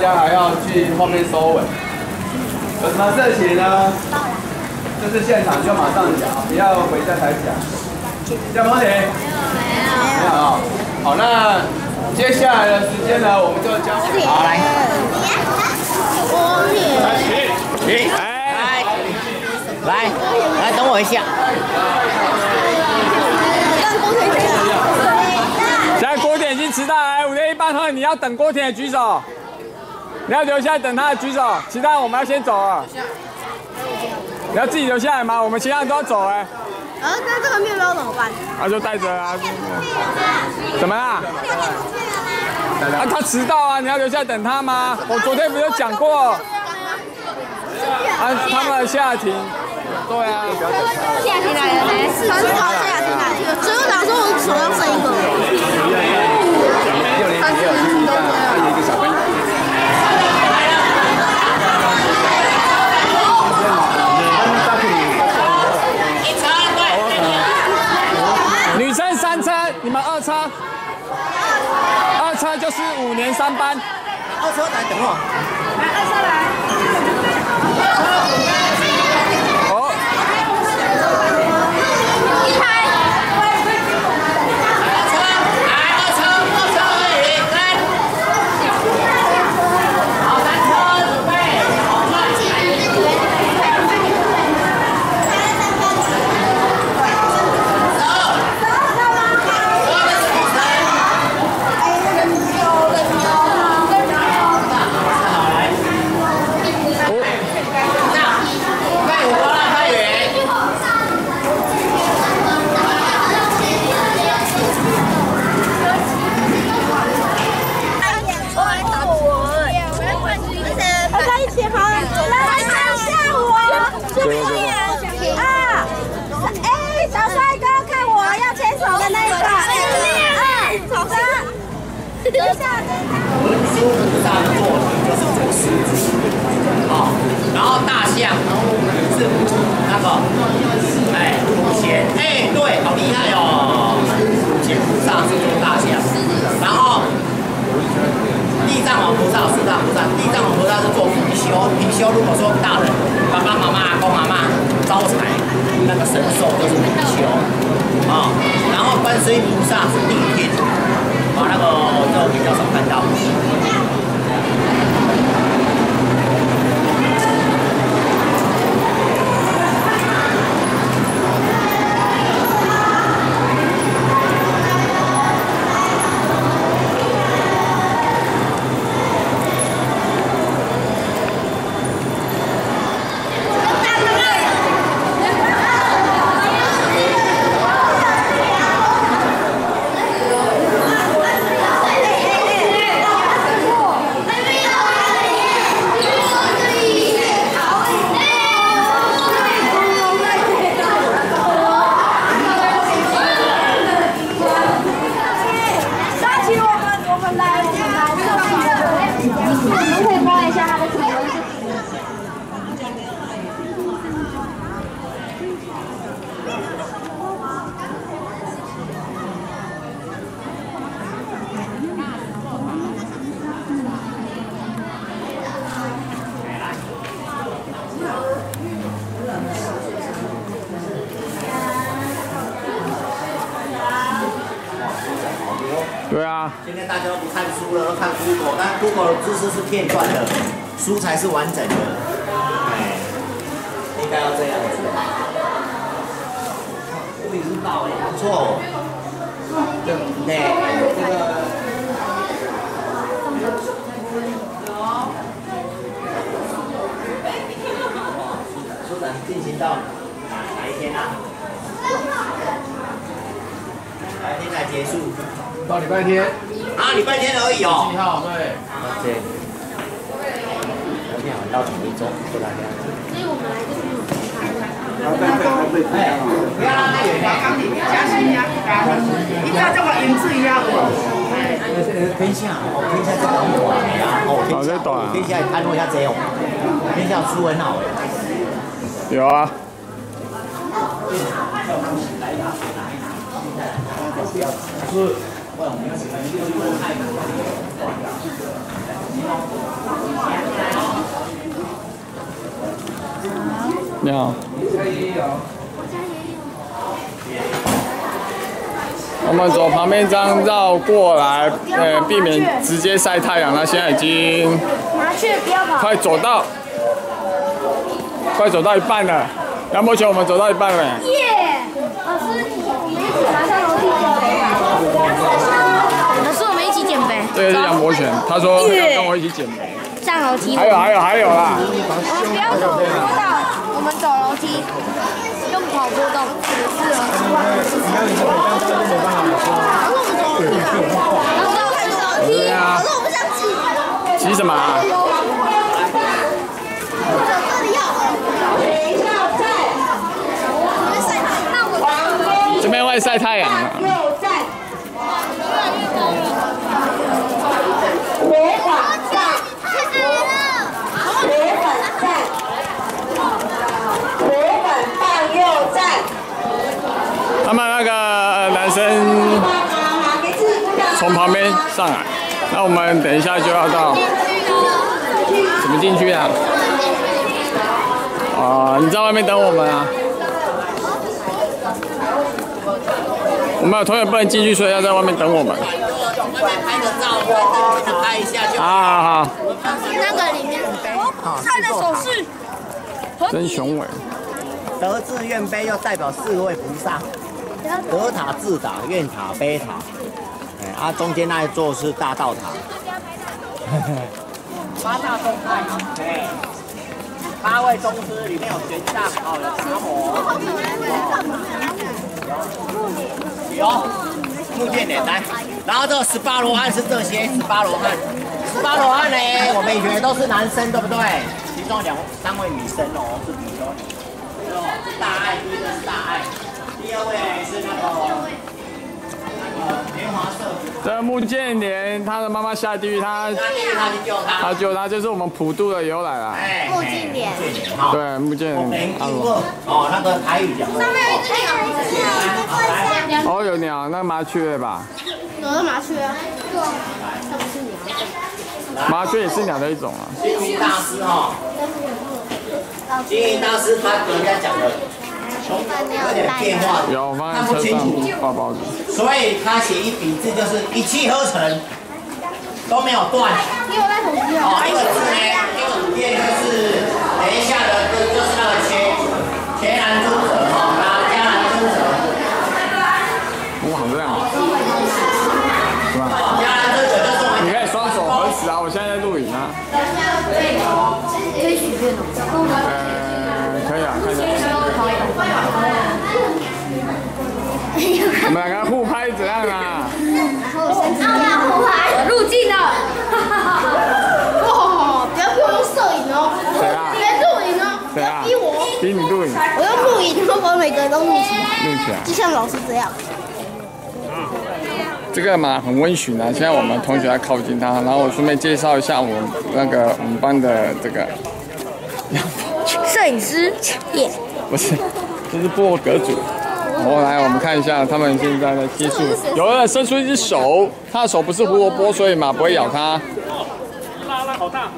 家还要去后面收尾。有什么事情呢？就是现场就马上讲，不要回家才讲。江鹏婷，没有，没有，好，那接下来的时间呢，我们就交给好来，停，来，来，来，等我一下。现在郭田已经迟到，来五点一半后，你要等郭田的举手，你要留下来等他的举手，其他人我们要先走了。你要自己留下来吗？我们其他人都要走哎。啊，那这个面包怎么办？那就带着啊。怎么啦？啊，他迟到啊，你要留下来等他吗？我昨天不是讲过？啊，他们下停。对啊。下停来了没？是，是他下庭来了。所以我想说，我手上剩一个。他是一个小朋友。女生三车，你们二车，二五年三班。二车来等我。来，二车来。上坐就是这个狮子，好，然后大象是那个，哎，虎钳，哎，对，好厉害哦，虎钳菩萨是做大象，然后地藏王菩萨、四大菩萨，地藏王菩萨是做貔貅，貔貅如果说大人、爸爸妈妈、阿公阿妈招财，那个神兽就是貔貅，啊，然后观世音菩萨是地天。啊，那个肉比较少看到。知识是片段的，书才是完整的。哎，应该要这样子。我已经到了，不错。对，这个。书展进行到哪哪一天啊？哪一天才结束？到礼拜天。啊，礼拜天而已哦。七号，对。对。昨天晚到同一周，祝大家。所以我们来这边有哎，不要让它远。加薪呀，一定要这么银质一样的。哎，天下，哦，天下这个很短的呀，哦，天下，天下安诺一下这哦，天下书很好。有啊。是。你好。我们走旁边这样绕过来，呃，避免直接晒太阳。了现在已经。快走到，快走到一半了。杨博球，我们走到一半了。耶！老师，我们一起爬上楼梯减肥。老师，我们一起减肥。这个是杨博全，他说要跟我一起减肥。上楼梯。还有还有还有啦！我们不要走坡道，我们走楼梯，用跑坡道。是啊。对啊。可是我不想挤。挤什么啊？这边会晒太阳他们那个男生从旁边上来，那我们等一下就要到，怎么进去啊？啊，你在外面等我们啊？我们有同学不能进去，所以要在外面等我们。我们再拍个照，我们拍一下就好好好，那个里面，看的手势。真雄伟。德智愿碑又代表四位菩萨，德塔、智塔、愿塔、碑塔，哎，啊，中间那一座是大道塔。八大宗派，对，八位宗师里面有玄奘，哦，有达摩，有。木剑脸来，然后这个十八罗汉是这些十八罗汉，十八罗汉呢，我们以前都是男生，对不对？其中两三位女生哦，是比较。大爱，第一个是大爱，第二位是那个那个莲花社。这木剑莲，他的妈妈下地狱，他他去救他。他救他，就是我们普渡的由来啦。哎，木镜莲木镜莲哈。对，穆剑我没。听过哦，那个台语讲。上面有一只鸟，哦，有鸟，那麻雀吧？有的麻雀啊。麻雀也是鸟的一种啊。金鱼大师哈，金鱼大师他跟人家讲的，有点变化，有放在看不清楚，包包里。所以他写一笔字就是一气呵成，都没有断。你有带手机哦，啊？一个字呢，一个图片就是等一下的，就就是那个前前南诸者哈，然后迦南诸者，哇，好亮啊！是吧？迦南诸者就是我们你可以双手合十啊！我现在在录影啊。呃，我们两个互拍怎样啊？互拍入镜了。哇！不要逼我用摄影。哦。谁啊别录影。哦。谁啊不要逼我。逼你录影，我用录影，然后把每个人都录起来，录起来。就像老师这样。这个嘛很温驯啊，现在我们同学在靠近他，然后我顺便介绍一下我们那个我们班的这个，摄影。师，耶。不是，这是部落格主。后来我们看一下他们现在的技术，有人伸出一只手，他的手不是胡萝卜，所以马不会咬他一拉拉好大。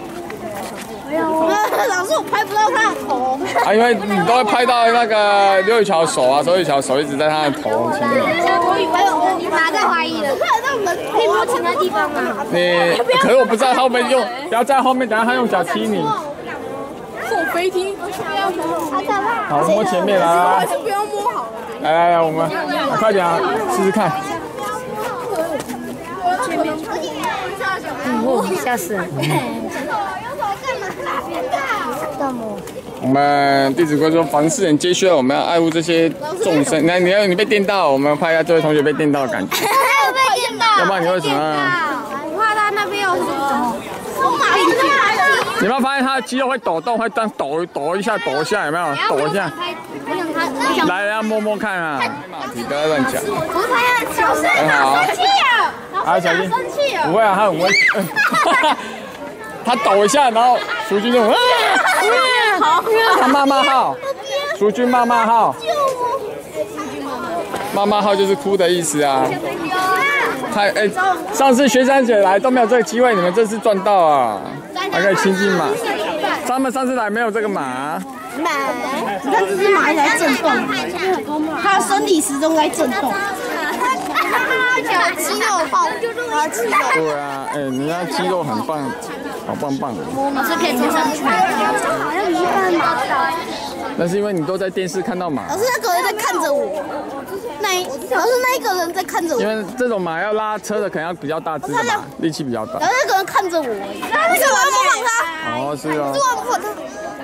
老师，我拍不到他的头。啊，因为你都会拍到那个刘宇乔手啊，所以刘雨乔手一直在他的头前面。还有，你哪在怀疑了？看得到我们可以摸其他地方吗？你，可是我不知道他会不会用，不要在后面，等下他用脚踢你。坐飞机，好摸前面来来来，是 不要摸好了。来来来，我们快点啊，试试看。哦，吓死人！我们《弟子规》说，凡世人皆需要，我们要爱护这些众生。那你要你被电到，我们拍一下这位同学被电到的感觉。还有被电到。要不然你会怎么样？我怕他那边有什么风马林你有没有发现他的肌肉会抖动，会这样抖抖一下，抖一下，有没有？抖一下。来，要摸摸看啊！你不要乱讲。我是拍他的小很好生气啊，啊，小心！生气了。不会啊，他很温。他抖一下，然后淑君就 啊，好，他骂骂号，淑君骂骂号，骂骂号就是哭的意思啊。太哎，上次学长姐来都没有这个机会，你们这次赚到啊，还可以亲近马。他们上次来没有这个马，马，你看这只马一直在震动，它的身体始终在震动。它肌肉棒，它肌肉。对啊，哎，你家肌肉很棒，好棒棒的。我是可以冲上去。好像一般马那是因为你都在电视看到马。老师，那个人在看着我。那老师，那一个人在看着我。因为这种马要拉车的，可能要比较大只的马，力气比较大。然后那个人看着我，你干嘛要模仿他？哦，是啊。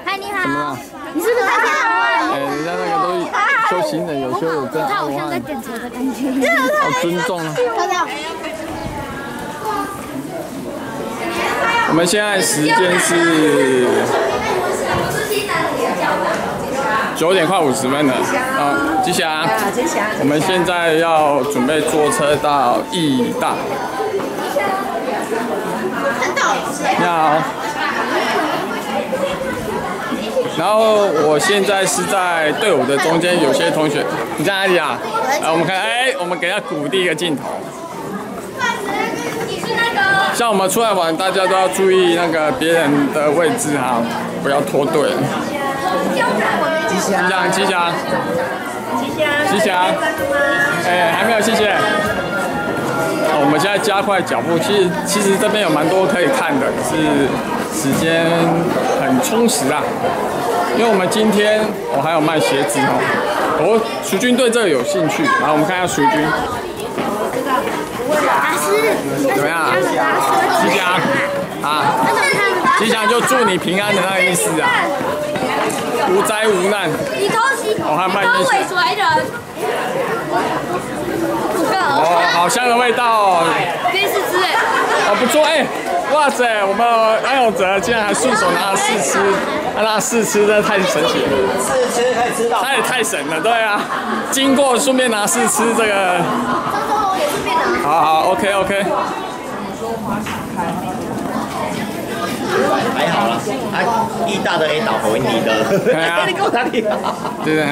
嗨，你好。怎么了？你是不是在天啊？哎，人家那个都修行人，有修有证。他好像在检查的感觉。好尊重啊。我们现在时间是九点快五十分了啊，吉祥，我们现在要准备坐车到义大。你好。然后我现在是在队伍的中间，有些同学，你在哪里啊？来，我们看，哎，我们给他鼓第一个镜头。像我们出来玩，大家都要注意那个别人的位置哈，不要脱队。吉祥，吉祥，吉祥，哎，还没有，谢谢。我们现在加快脚步，其实其实这边有蛮多可以看的，是时间很充实啊。因为我们今天我还有卖鞋子哦，哦，淑君对这个有兴趣，来我们看一下淑君。老师，怎么样？吉祥啊！吉祥就祝你平安的那个意思啊，无灾无难。你偷袭，我还卖一尾随人。哦，好香的味道哦。第一次吃哎。哦，不错哎，哇塞，我们安永哲竟然还顺手拿试吃，拿试吃真的太神奇了。试吃可以吃到。他也太神了，对啊，经过顺便拿试吃这个。好好，OK OK。还好了，哎，义大的 A 导回你的，你给我打你，对对，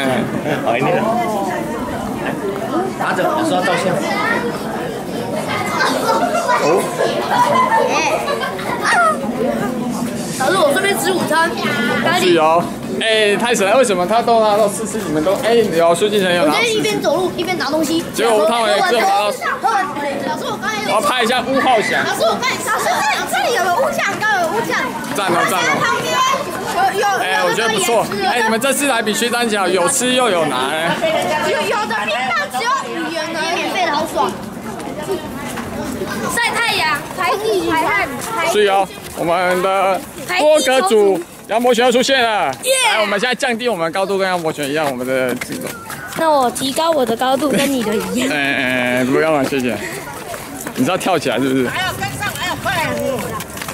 回你的，拿着，老师要照相。哦。老师，我顺便吃午餐。是哦。哎，太神了！为什么他都拿到试吃，你们都哎，有苏敬成有拿。我一边走路一边拿东西。结果他们只有拿到。老师，我刚才。我要拍一下吴浩翔。老师，我刚才。老师，这里有个物象，刚有物象。赞了赞了。旁边有有。哎，我觉得不错。哎，你们这次来比薛丹强，有吃又有拿。有有的地方只有语言呢，免费的好爽。晒太阳，排地排汗。是哦，我们的波格组。杨博全要出现了，来，我们现在降低我们高度，跟杨博全一样，我们的这种。那我提高我的高度，跟你的一样。哎哎，不要了，谢谢。你知道跳起来是不是？还要跟上，还要快。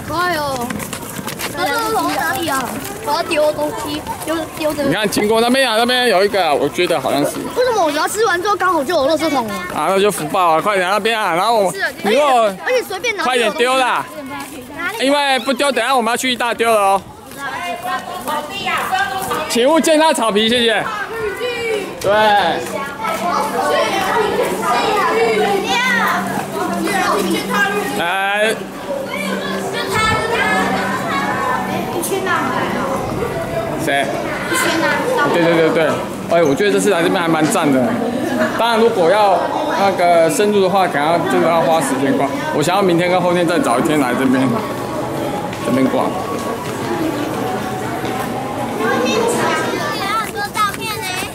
快哦！这是从哪里啊？我要丢东西，丢丢着。你看，经过那边啊，那边有一个，我觉得好像是。为什么我只要吃完之后刚好就有垃圾桶了？啊，那就福报啊！快点那边啊，然后我你果而且随便拿，快点丢啦！因为不丢，等下我们要去一大丢了哦。请勿践踏草皮，谢谢。对。谁？对对对对，哎，我觉得这次来这边还蛮赞的。当然，如果要那个深入的话，可能真的要花时间逛。我想要明天跟后天再找一天来这边，这边逛。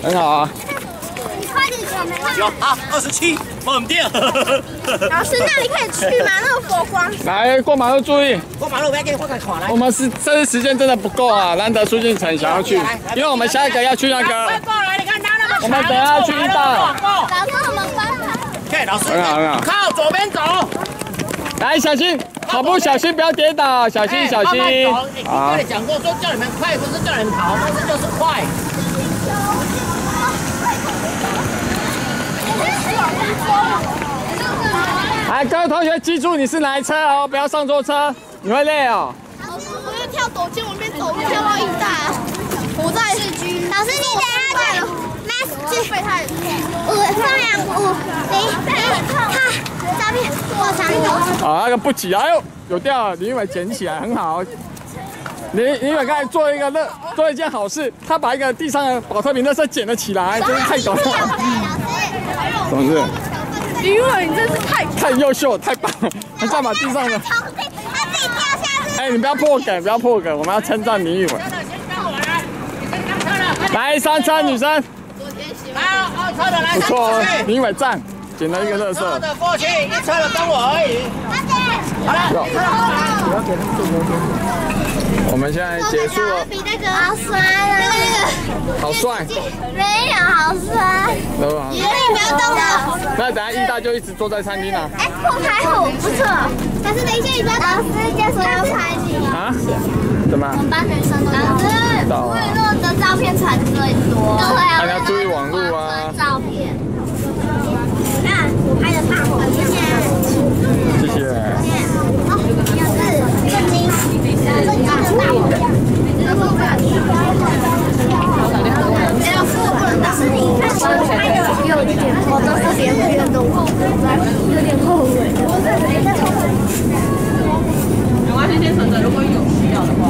很好啊！有啊，二十七，猛掉。老师，那你可以去吗？那个佛光。来过马路注意。过马路不要给你画个款来。我们是这次时间真的不够啊，难得苏进城想要去，因为我们下一个要去那个。过来，你看他那个。我们等下去一道。老师，我们翻盘。OK，老师。很好很好。靠左边走。来，小心跑步，小心不要跌倒，小心小心。好。我跟你讲过，说叫你们快，不是叫你们跑，但是就是快。来，各位同学记住，你是哪一车哦？不要上错车，你会累哦。老师，我要跳抖肩，我边走路跳到一大。我在市区。老师，你等下去。去五上两五零零，哈，照片我常有。啊，那个不急，哎呦，有掉了，林伟捡起来，很好。林林伟刚才做一个乐，做一件好事，他把一个地上的保特瓶垃圾捡了起来，真是太搞笑了。什么事？林伟，你真是太太优秀，太棒了！他再把地上的，他自己掉下去。哎，你不要破梗，不要破梗，我们要称赞林伟。来，三车，女生，来，后车的来，不错哦上去，林伟赞，捡了一个垃车圾。的过去，一车的跟我而已。好了，我们现在结束了，比那个好酸啊，那个好帅，没有好酸，对吧？爷爷不要动了。那等下一大就一直坐在餐厅啊。哎，后排虎不错，但是等一下你不要老师就说要拍你。啊？怎么？我们班女生都老师，到啊贿赂的照片传最多。对啊大家注意网络啊。照左转右转，有点后悔。杨华先生，现如果允许的话，